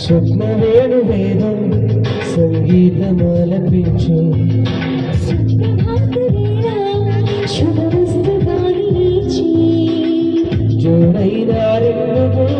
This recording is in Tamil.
స్వప్నవేణు వేదం సంగీతమాలపించు జోడైన రెండు